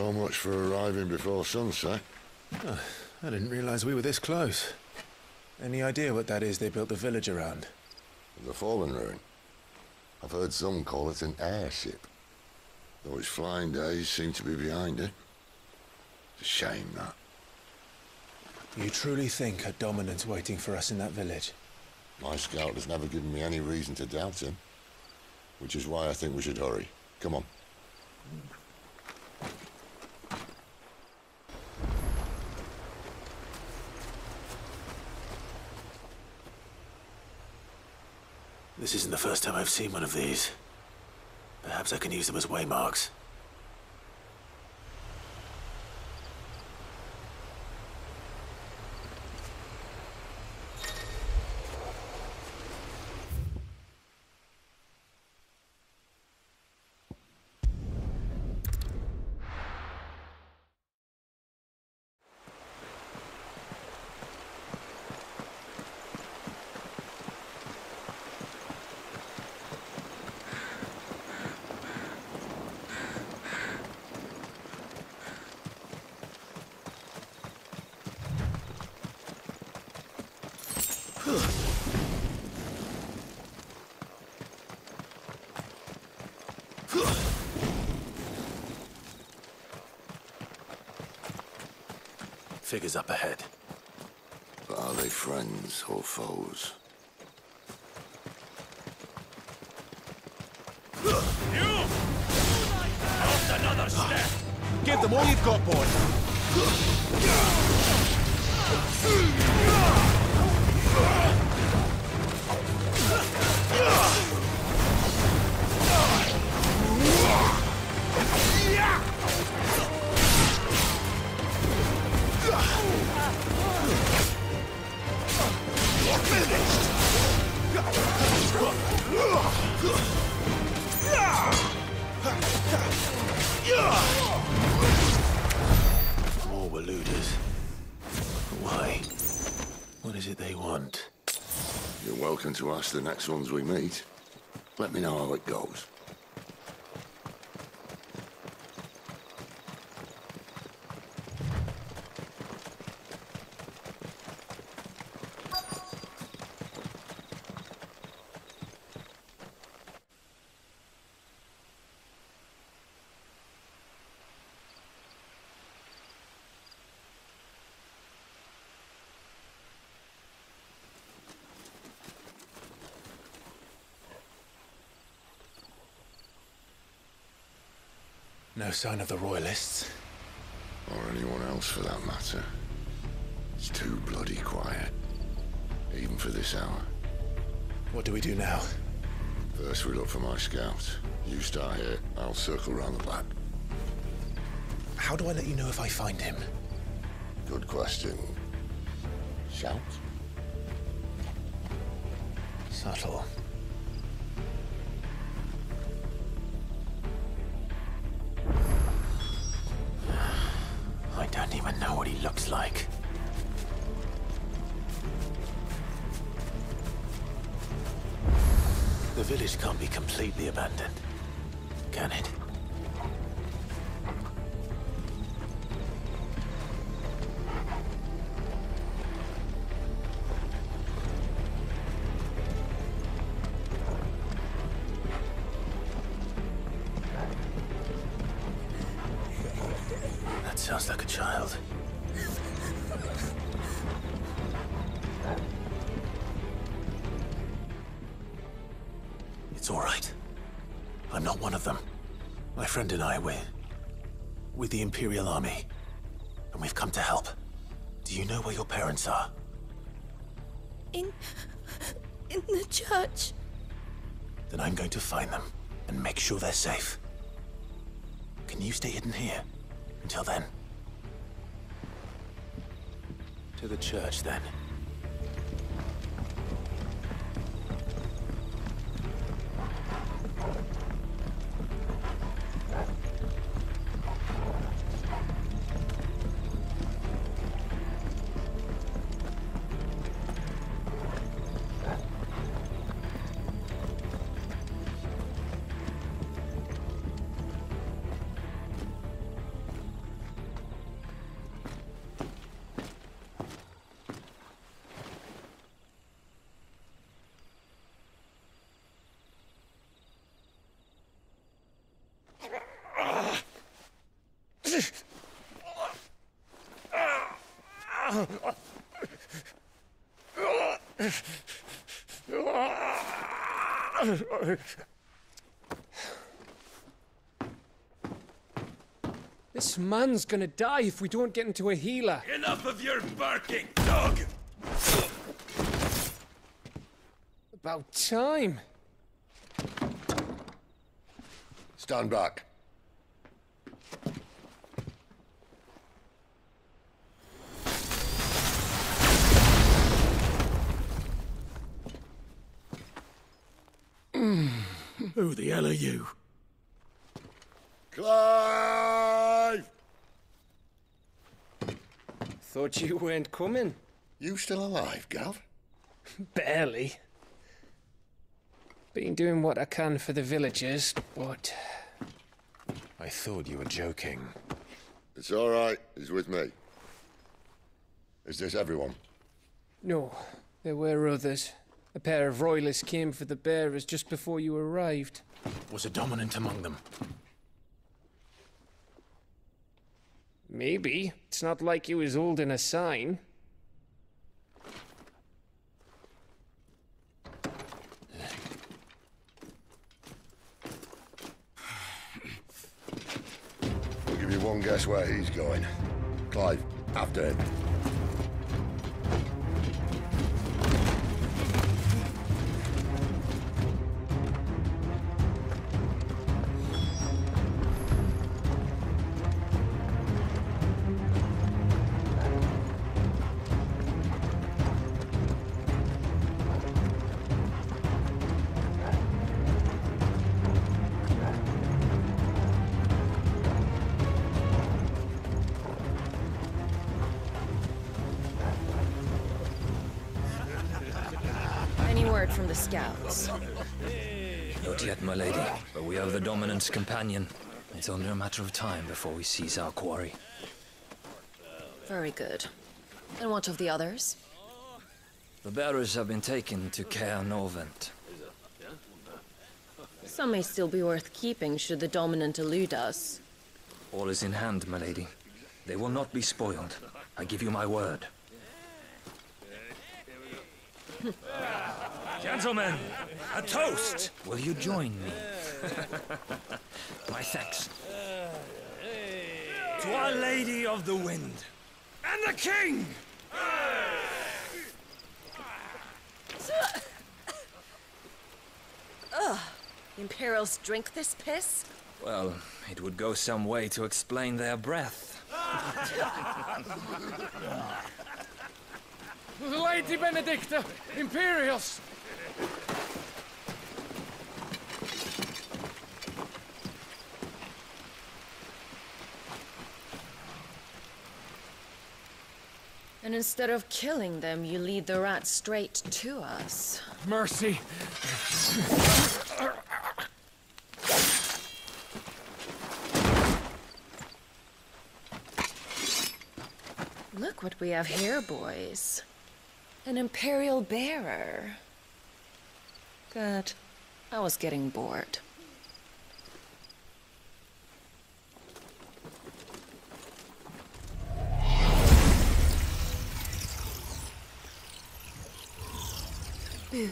So much for arriving before sunset. Oh, I didn't realize we were this close. Any idea what that is they built the village around? The Fallen Ruin. I've heard some call it an airship. Though its flying days seem to be behind it. It's a shame, that. You truly think a dominant's waiting for us in that village? My scout has never given me any reason to doubt him. Which is why I think we should hurry. Come on. This isn't the first time I've seen one of these. Perhaps I can use them as waymarks. Figures up ahead. But are they friends or foes? You! Not another step! Give them all you've got, boy! More were. Why? What is it they want? You're welcome to ask the next ones we meet. Let me know how it goes. No sign of the Royalists. Or anyone else for that matter. It's too bloody quiet. Even for this hour. What do we do now? First we look for my scout. You start here, I'll circle round the back. How do I let you know if I find him? Good question. Shout? Subtle. Looks like. The village can't be completely abandoned, can it? This man's gonna die if we don't get into a healer. Enough of your barking, dog! About time. Stand back. The hell are you? Clive! Thought you weren't coming. You still alive, Gav? Barely. Been doing what I can for the villagers, but I thought you were joking. It's all right. He's with me. Is this everyone? no, there were others. A pair of royalists came for the bearers just before you arrived. Was a dominant among them? Maybe. It's not like he was holding a sign. I'll give you one guess where he's going. Clive, after him. From the scouts? Not yet, my lady, but we have the Dominant's companion. It's only a matter of time before we seize our quarry. Very good. And what of the others? The bearers have been taken to Caer Norvent. Some may still be worth keeping should the dominant elude us. All is in hand, my lady. They will not be spoiled. I give you my word. Gentlemen, a toast! Will you join me? my thanks. To Our Lady of the Wind. And the King! Imperials drink this piss? Well, it would go some way to explain their breath. Lady Benedicta! Imperials! And instead of killing them, you lead the rats straight to us. Mercy! Look what we have here, boys. An Imperial bearer. Good. I was getting bored. Boo.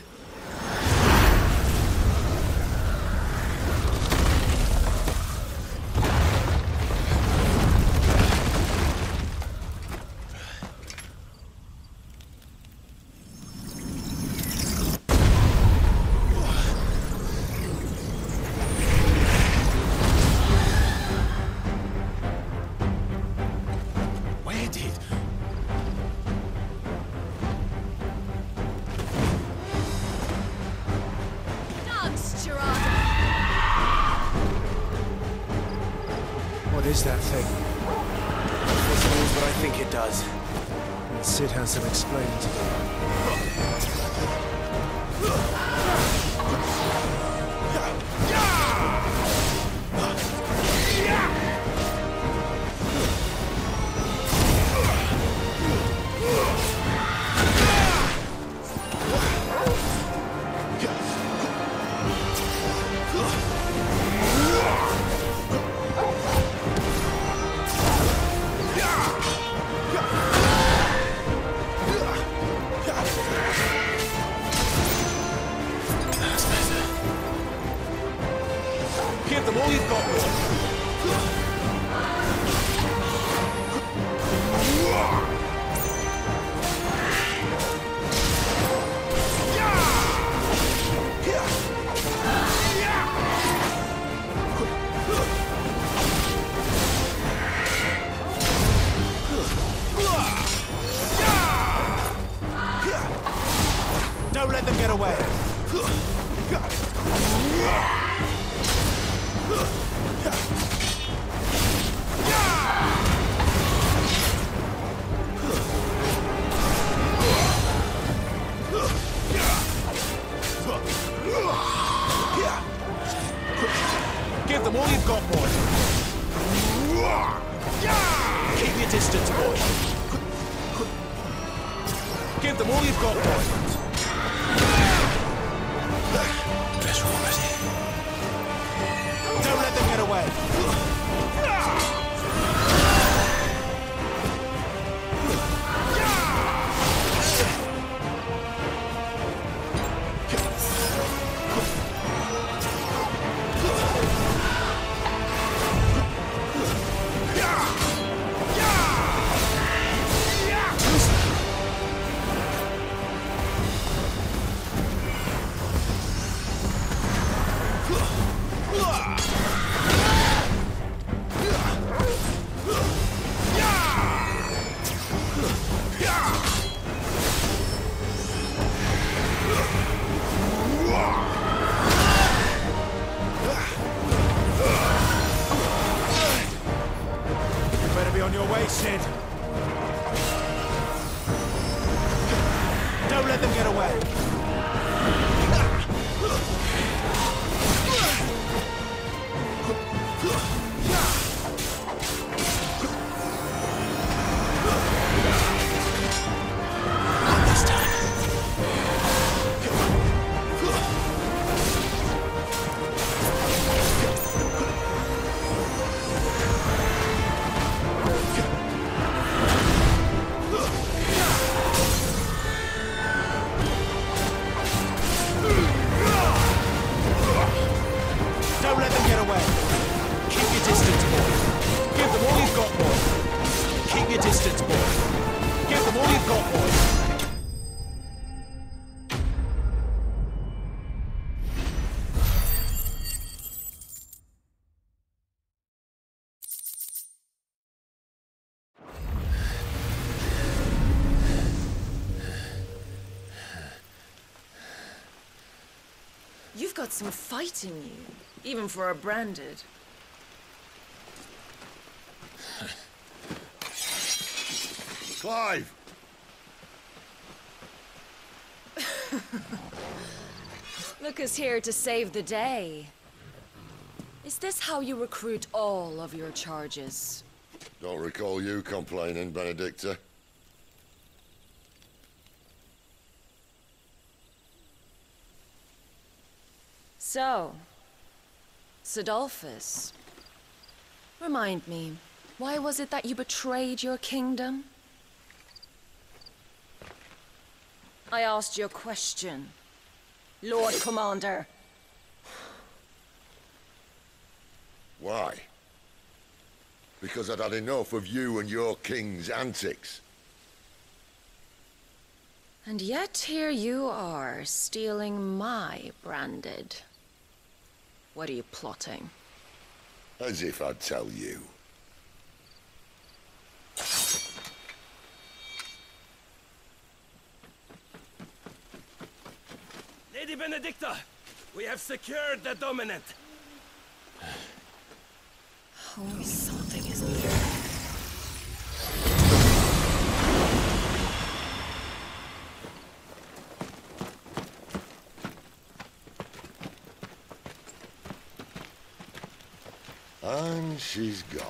Give them all you've got, boy. Don't let them get away. You've got, boy. Keep your distance, boy. Give them all you've got, boy. Got some fight in you, even for a branded. Clive! Look here to save the day. Is this how you recruit all of your charges? Don't recall you complaining, Benedicta. So, Cidolfus, remind me, why was it that you betrayed your kingdom? I asked you a question, Lord Commander. Why? Because I'd had enough of you and your king's antics. And yet here you are, stealing my branded. What are you plotting? As if I'd tell you. Lady Benedicta, we have secured the dominant. Oh, something is there. And she's gone.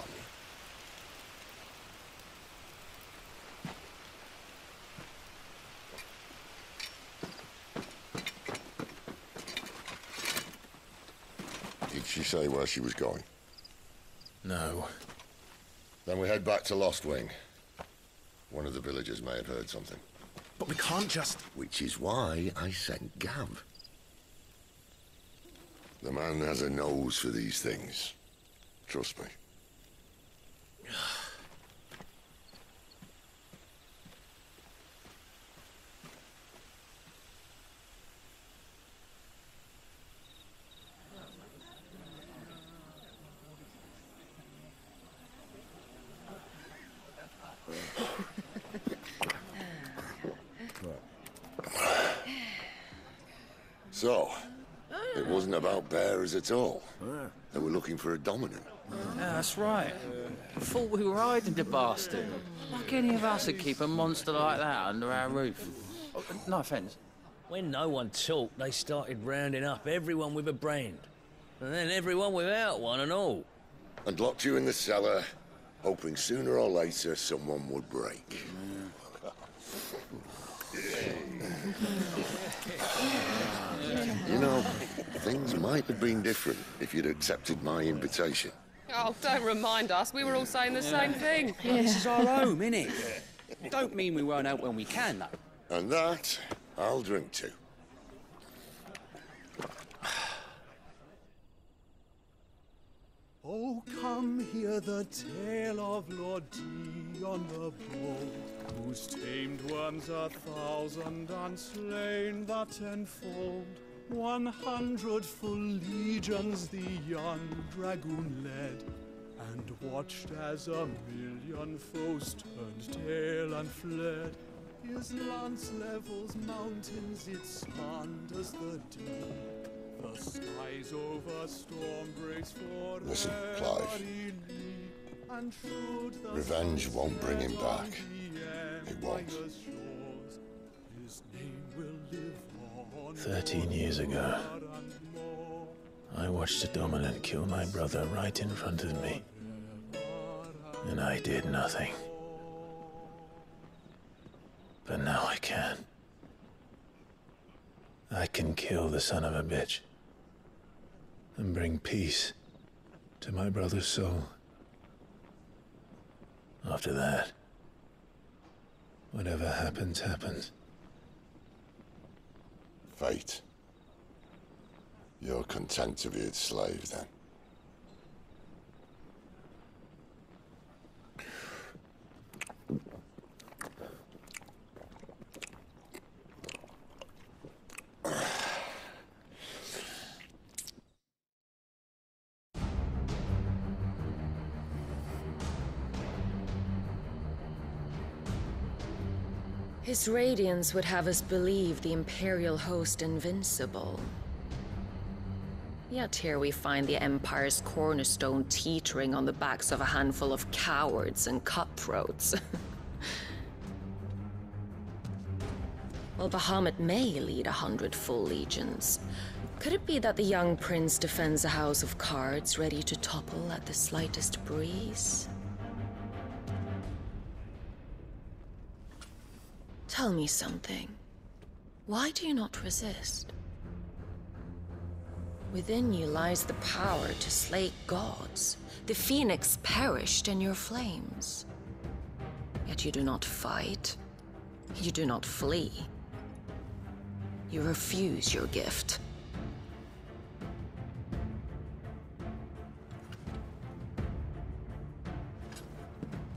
Did she say where she was going? No. Then we head back to Lostwing. One of the villagers may have heard something. But we can't just... Which is why I sent Gav. The man has a nose for these things. Trust me. So, it wasn't about bearers at all. They were looking for a dominant. Yeah, that's right. I thought we were hiding the bastard. Like any of us would keep a monster like that under our roof. Oh, no offence. When no one talked, they started rounding up everyone with a brand. And then everyone without one and all. And locked you in the cellar, hoping sooner or later someone would break. you know, things might have been different if you'd accepted my invitation. Oh, don't remind us. We were all saying the same thing. This is our home, innit? Don't mean we won't out when we can, though. And that, I'll drink to. Oh, come hear the tale of Lord Dion the Bold, whose tamed worms a thousand and slain the tenfold. One hundred full legions the young dragoon led, and watched as a million foes turned tail and fled. His lance levels mountains, it slanders the deep. The skies over storm breaks for Listen, Clive. and should the Revenge won't bring him back. It won't. Thirteen years ago. I watched a dominant kill my brother right in front of me. And I did nothing. But now I can. I can kill the son of a bitch. And bring peace to my brother's soul. After that, whatever happens, happens. Fate. You're content to be its slave, then? His radiance would have us believe the Imperial host invincible. Yet here we find the Empire's cornerstone teetering on the backs of a handful of cowards and cutthroats. While Bahamut may lead a hundred full legions, could it be that the young prince defends a house of cards ready to topple at the slightest breeze? Tell me something. Why do you not resist? Within you lies the power to slay gods. The phoenix perished in your flames. Yet you do not fight. You do not flee. You refuse your gift.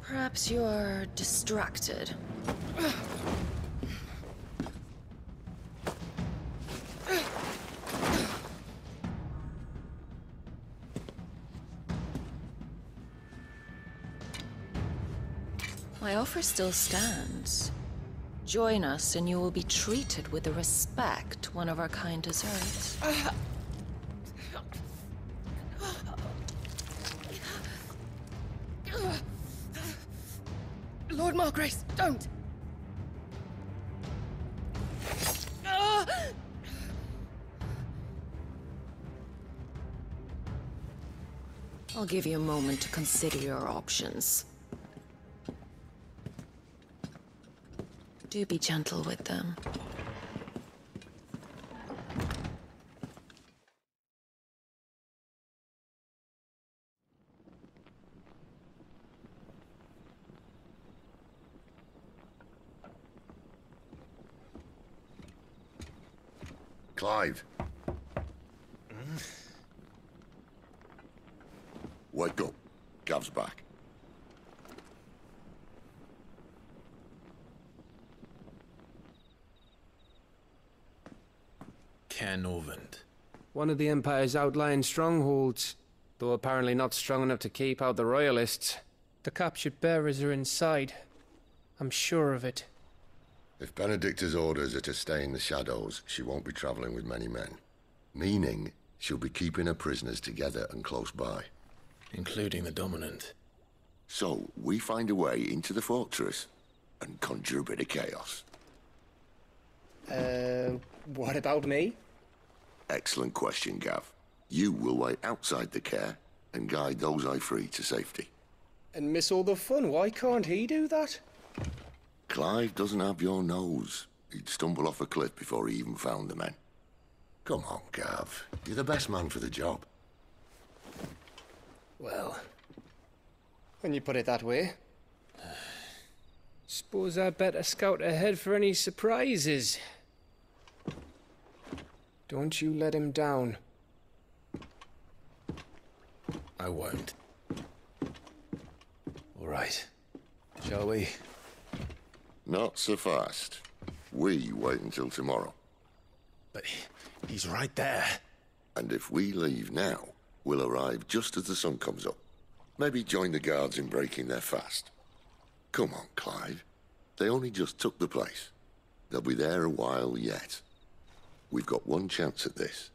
Perhaps you're distracted. My offer still stands. Join us and you will be treated with the respect one of our kind deserves. Lord Margrace, don't! I'll give you a moment to consider your options. Do be gentle with them. Clive. Wake up. Gav's back. Caer Norvent. One of the Empire's outlying strongholds, though apparently not strong enough to keep out the Royalists. The captured bearers are inside. I'm sure of it. If Benedicta's orders are to stay in the shadows, she won't be traveling with many men. Meaning, she'll be keeping her prisoners together and close by. Including the Dominant. So, we find a way into the fortress and conjure a bit of chaos. Uh, what about me? Excellent question, Gav. You will wait outside the Caer and guide those I free to safety. And miss all the fun. Why can't he do that? Clive doesn't have your nose. He'd stumble off a cliff before he even found the men. Come on, Gav. You're the best man for the job. Well, when you put it that way. Suppose I better scout ahead for any surprises. Don't you let him down. I won't. All right. Shall we? Not so fast. We wait until tomorrow. But he's right there. And if we leave now, we'll arrive just as the sun comes up. Maybe join the guards in breaking their fast. Come on, Clive. They only just took the place. They'll be there a while yet. We've got one chance at this.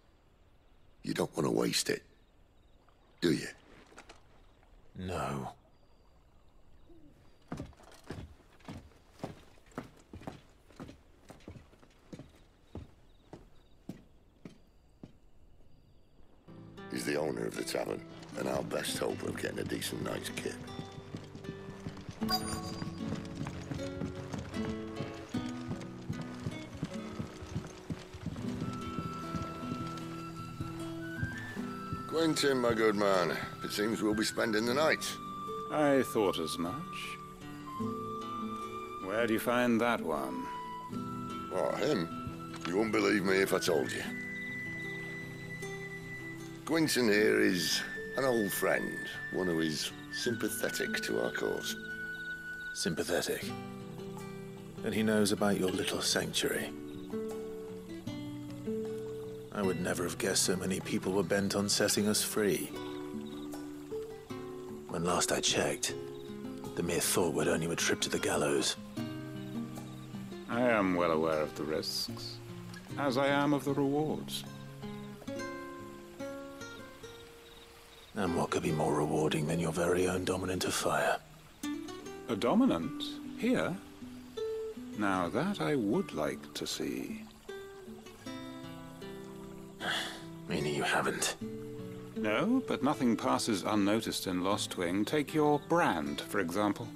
You don't want to waste it, do you? No. He's the owner of the tavern, and our best hope of getting a decent night's kip. Quentin, my good man. It seems we'll be spending the night. I thought as much. Where do you find that one? What, him? You wouldn't believe me if I told you. Gwynson here is an old friend, one who is sympathetic to our cause. Sympathetic. And he knows about your little sanctuary. I would never have guessed so many people were bent on setting us free. When last I checked, the mere thought would earn you a trip to the gallows. I am well aware of the risks, as I am of the rewards. And what could be more rewarding than your very own dominant of fire? A dominant? Here? Now that I would like to see. Meaning you haven't? No, but nothing passes unnoticed in Lostwing. Take your brand, for example.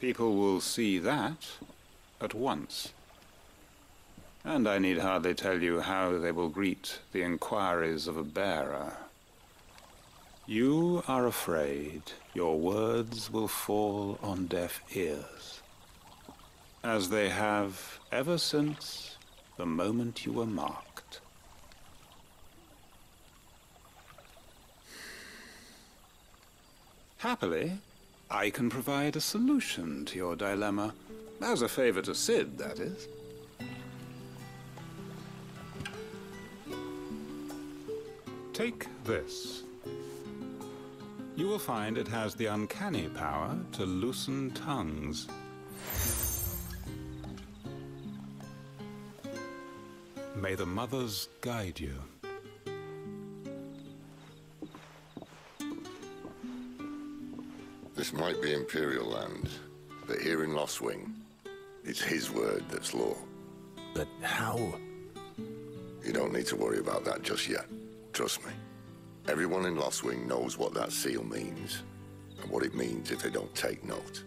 People will see that at once. And I need hardly tell you how they will greet the inquiries of a bearer. You are afraid your words will fall on deaf ears, as they have ever since the moment you were marked. Happily, I can provide a solution to your dilemma, as a favor to Sid, that is. Take this. You will find it has the uncanny power to loosen tongues. May the mothers guide you. This might be Imperial land, but here in Lostwing, it's his word that's law. But how? You don't need to worry about that just yet. Trust me. Everyone in Lostwing knows what that seal means, and what it means if they don't take note.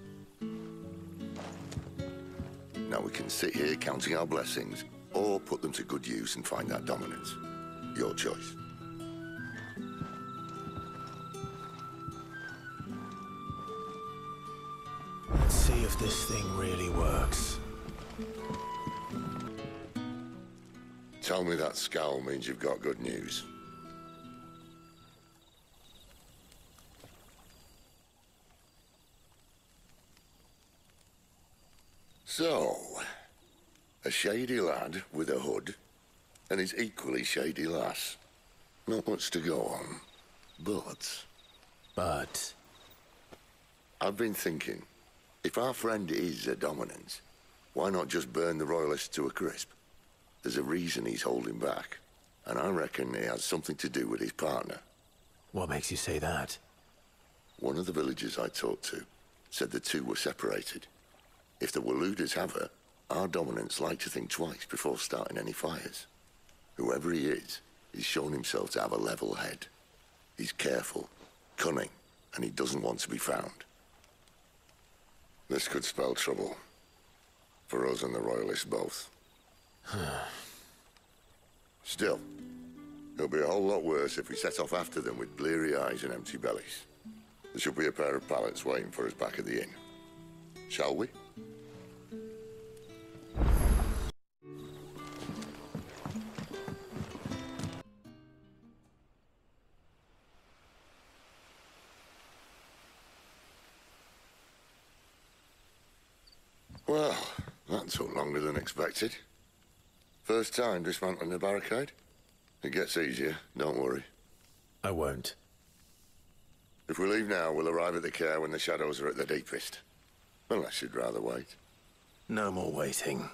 Now we can sit here counting our blessings, or put them to good use and find that dominance. Your choice. Let's see if this thing really works. Tell me that scowl means you've got good news. A shady lad with a hood, and his equally shady lass. Not much to go on, but... But... I've been thinking, if our friend is a dominant, why not just burn the Royalists to a crisp? There's a reason he's holding back, and I reckon he has something to do with his partner. What makes you say that? One of the villagers I talked to said the two were separated. If the Waloeders have her, our dominants like to think twice before starting any fires. Whoever he is, he's shown himself to have a level head. He's careful, cunning, and he doesn't want to be found. This could spell trouble. For us and the Royalists both. Still, it'll be a whole lot worse if we set off after them with bleary eyes and empty bellies. There should be a pair of pallets waiting for us back at the inn. Shall we? Expected. First time dismantling the barricade? It gets easier, don't worry. I won't. If we leave now, we'll arrive at the Caer when the shadows are at the deepest. Unless you'd rather wait. No more waiting.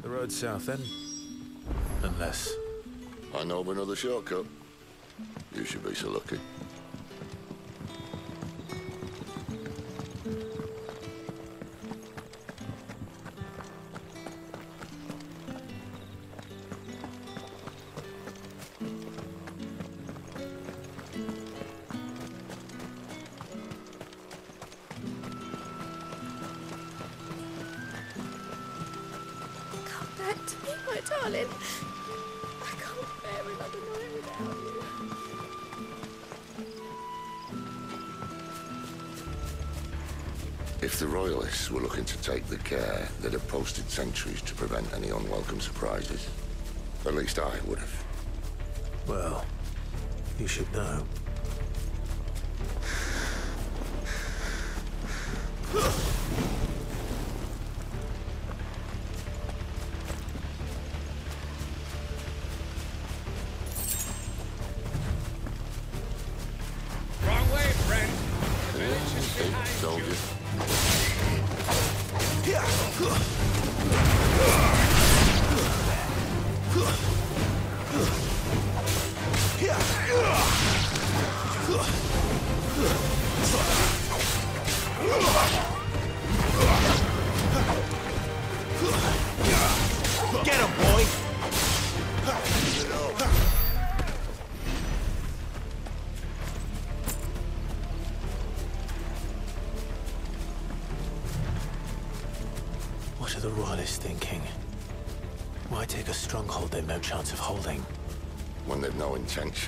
The road south, then? Unless... I know of another shortcut. You should be so lucky. Posted sentries to prevent any unwelcome surprises. At least I would have. Well, you should know.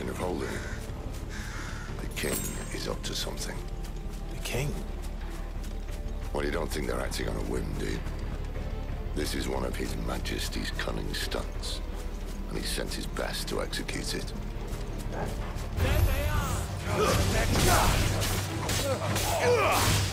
No of holding. The king is up to something. The king? Well, you don't think they're acting on a whim, do you? This is one of His Majesty's cunning stunts, and he sent his best to execute it. That's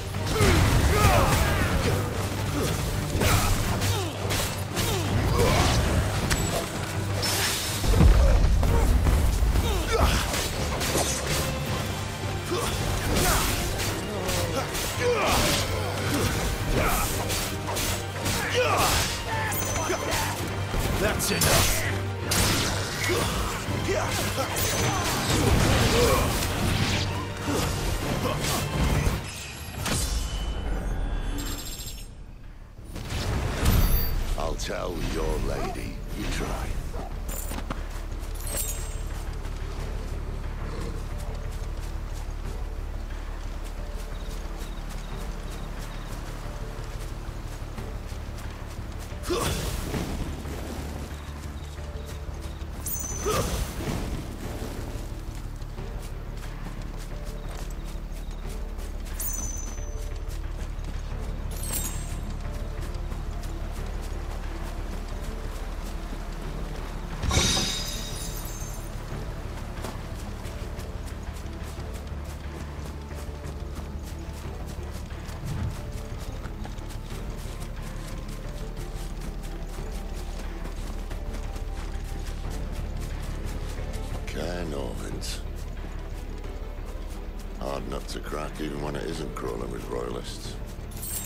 royalists.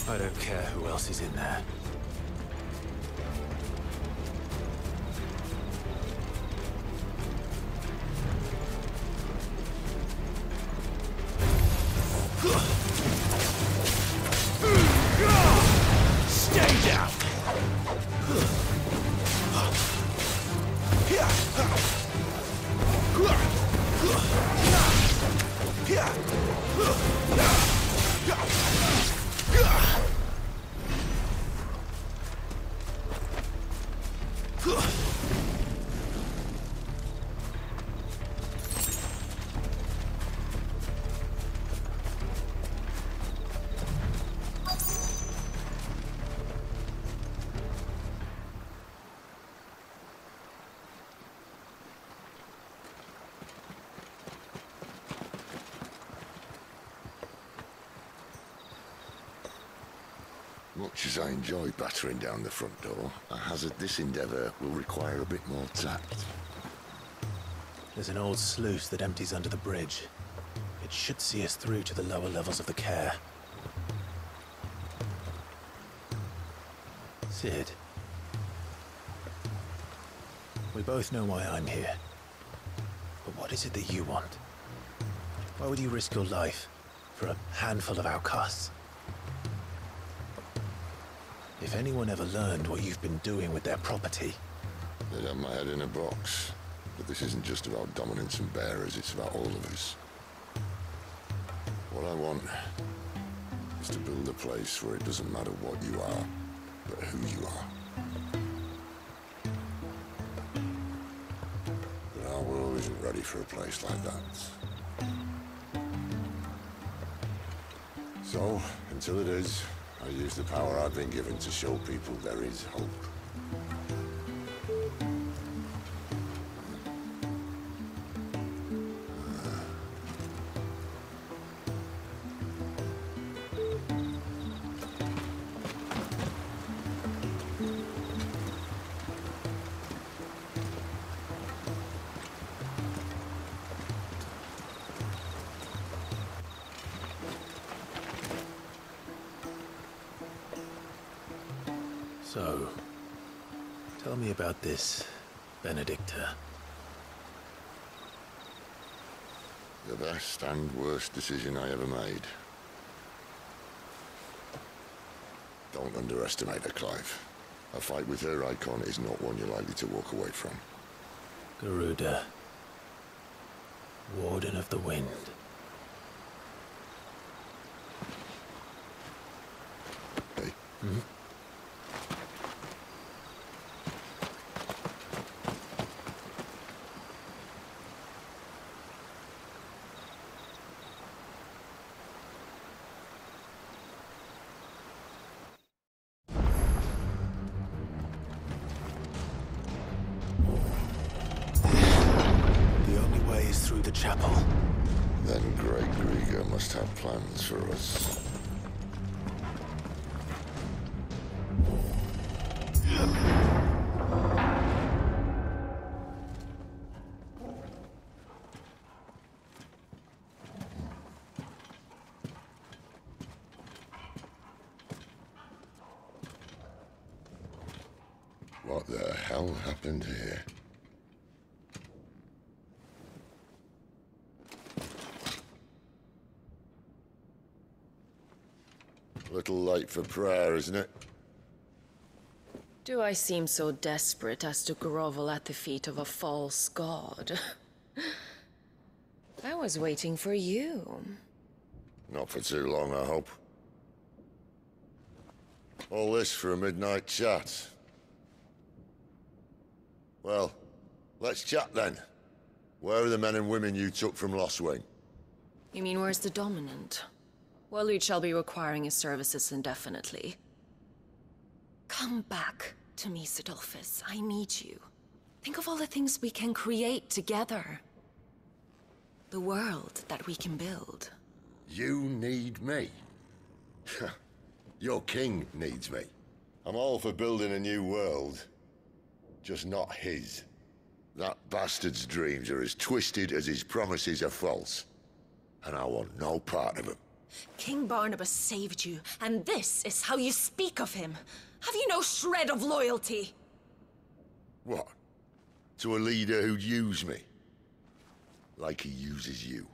I don't care who else is in there. Much as I enjoy battering down the front door, I hazard this endeavour will require a bit more tact. There's an old sluice that empties under the bridge. It should see us through to the lower levels of the Caer. Sid. We both know why I'm here. But what is it that you want? Why would you risk your life for a handful of outcasts? If anyone ever learned what you've been doing with their property, They'd have my head in a box. But this isn't just about Dominants and bearers, it's about all of us. What I want is to build a place where it doesn't matter what you are, but who you are. But our world isn't ready for a place like that. So, until it is, I use the power I've been given to show people there is hope. Decision I ever made. Don't underestimate her, Clive. A fight with her Eikon is not one you're likely to walk away from. Garuda. Warden of the Wind. Hey? Hmm? Happened here? Little late for prayer, isn't it? Do I seem so desperate as to grovel at the feet of a false god? I was waiting for you. Not for too long, I hope. All this for a midnight chat. Well, let's chat then. Where are the men and women you took from Lostwing? You mean where's the dominant? Waloed shall be requiring his services indefinitely. Come back to me, Cidolfus. I need you. Think of all the things we can create together. The world that we can build. You need me. Your king needs me. I'm all for building a new world. Just not his. That bastard's dreams are as twisted as his promises are false. and I want no part of him. King Barnabas saved you, and this is how you speak of him. Have you no shred of loyalty? What? To a leader who'd use me? Like he uses you.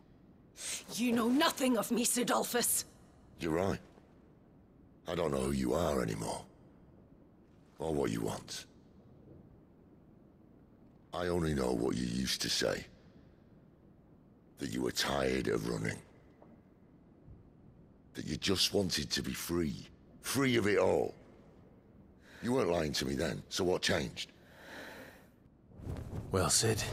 You know nothing of me, Cidolfus. You're right. I don't know who you are anymore. Or what you want. I only know what you used to say. That you were tired of running. That you just wanted to be free. Free of it all. You weren't lying to me then, so what changed? Well, Sid.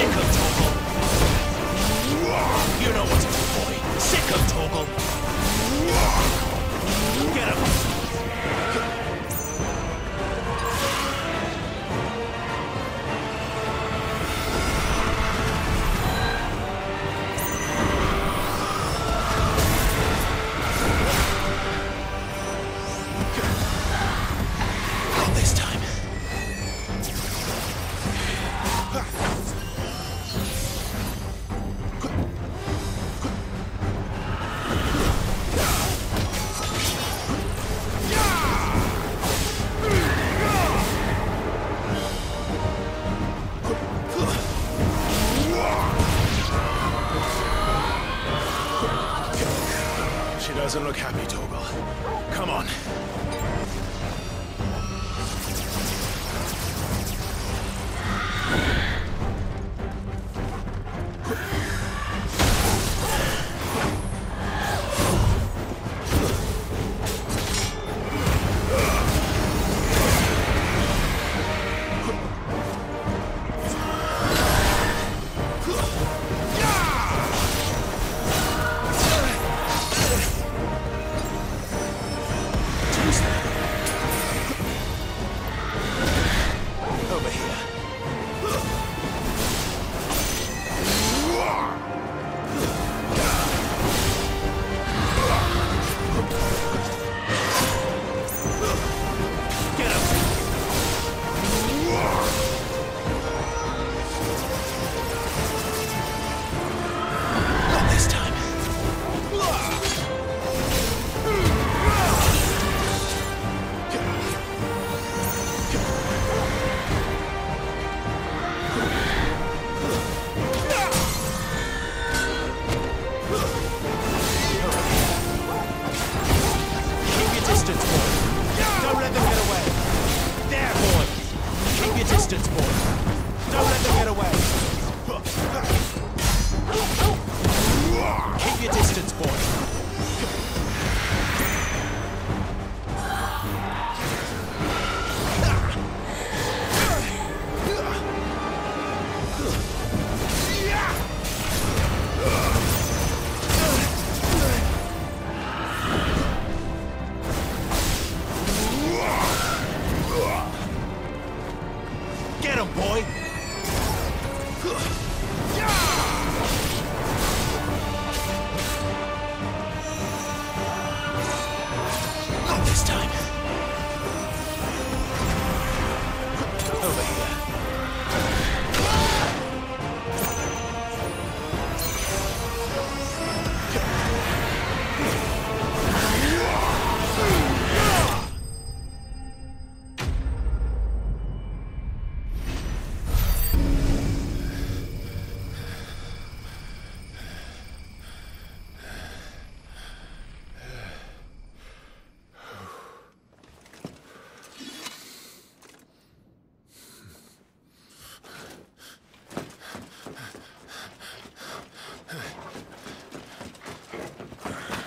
sick of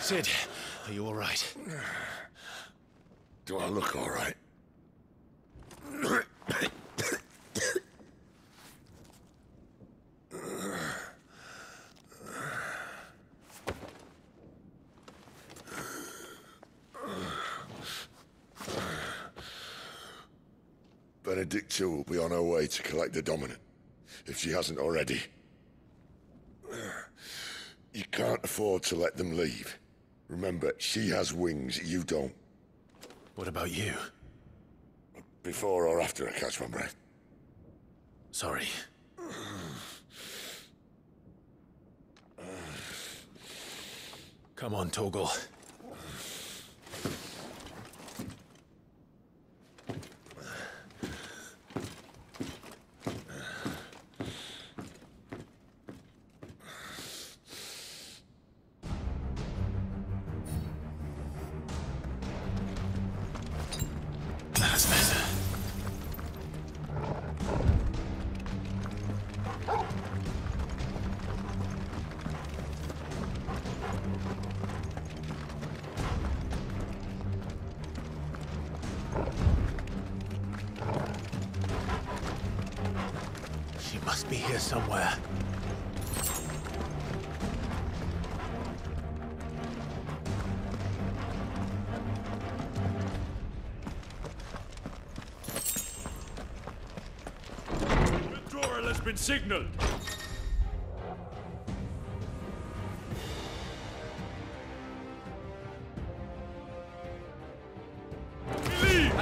Sid, are you all right? Do I look all right? Benedicta will be on her way to collect the Dominant, if she hasn't already. You can't afford to let them leave. Remember, she has wings, you don't. What about you? Before or after I catch my breath? Sorry. Come on, Torgal.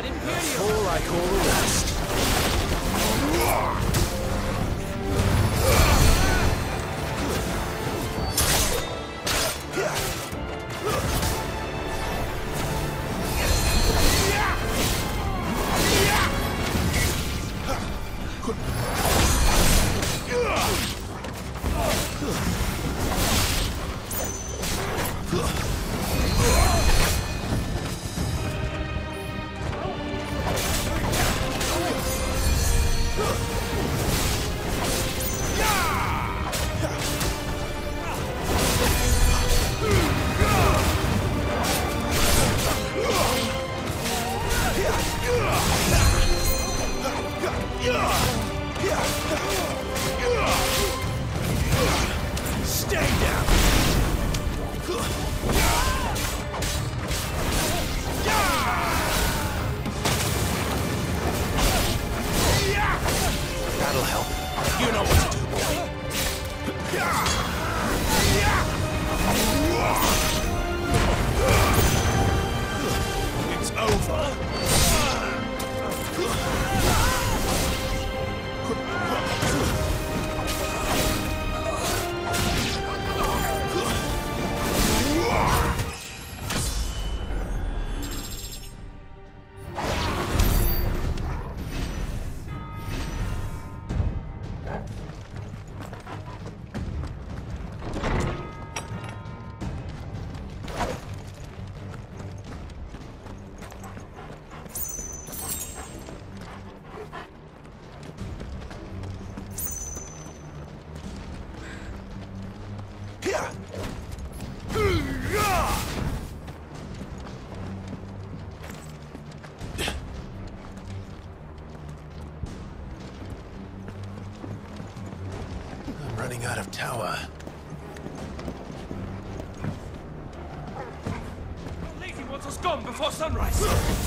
I hear you. All like all before sunrise.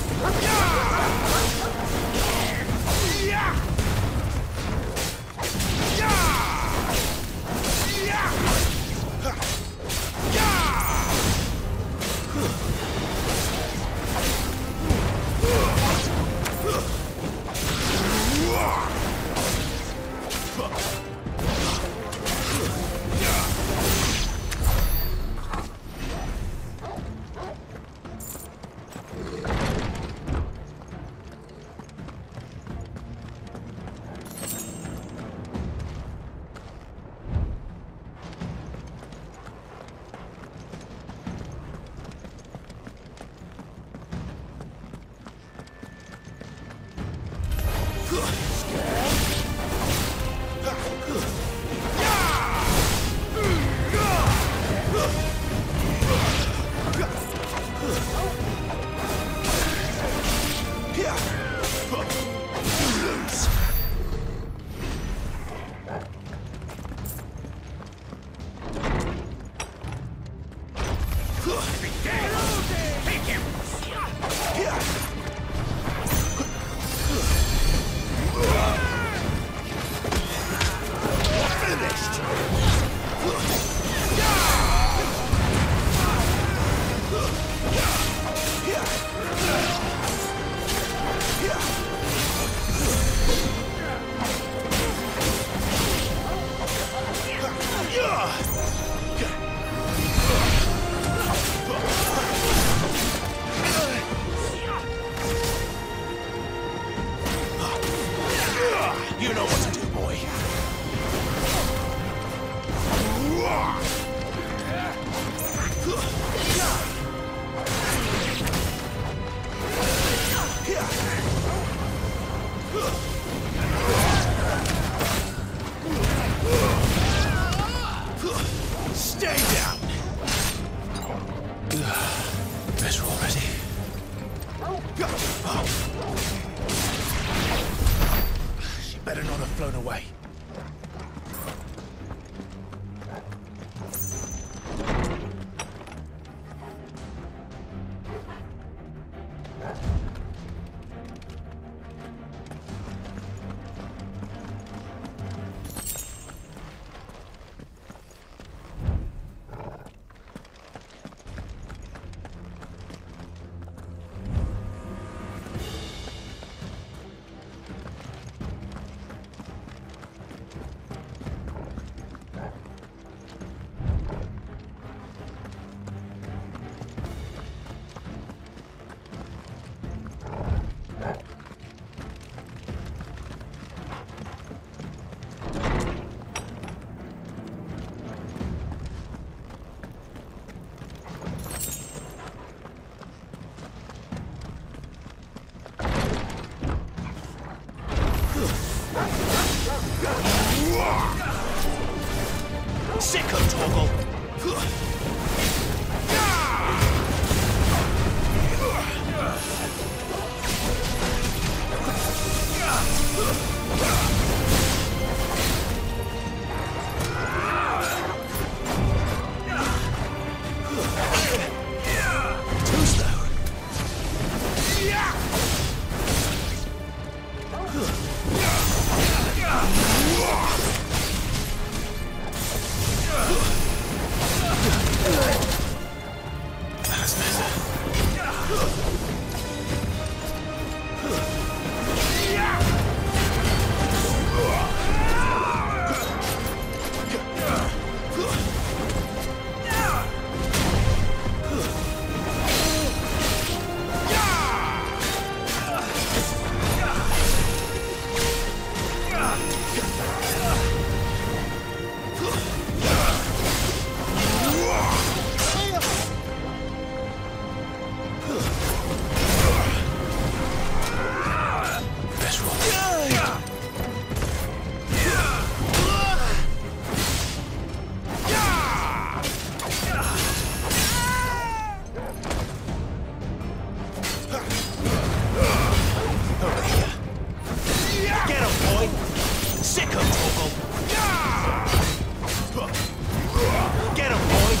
Get him, boy.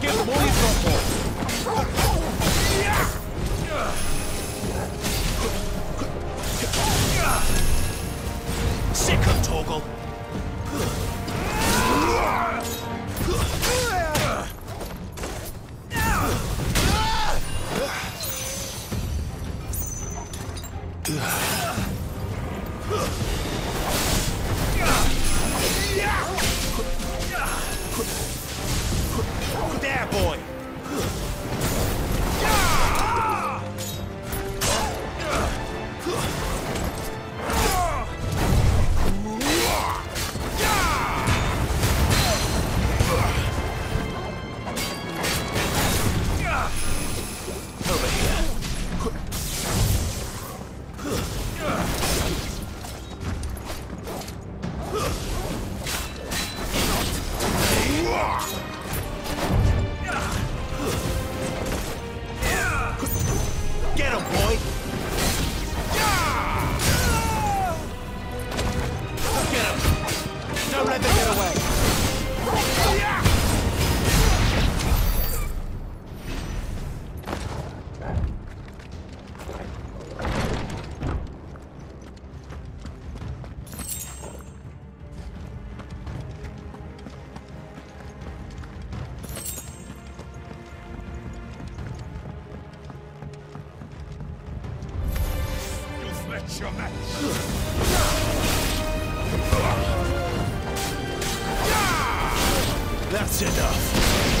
Give him all you've got, boy. That's enough.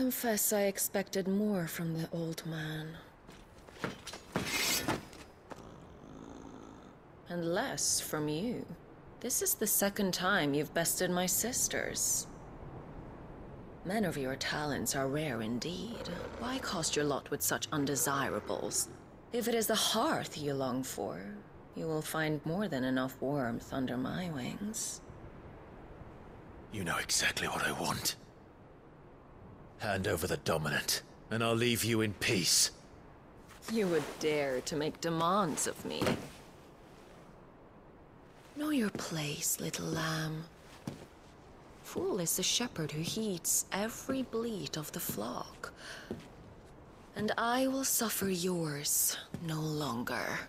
Confess I expected more from the old man. And less from you. This is the second time you've bested my sisters. Men of your talents are rare indeed. Why cast your lot with such undesirables? If it is the hearth you long for, you will find more than enough warmth under my wings. You know exactly what I want. Hand over the dominant, and I'll leave you in peace. You would dare to make demands of me. Know your place, little lamb. Fool is the shepherd who heeds every bleat of the flock. And I will suffer yours no longer.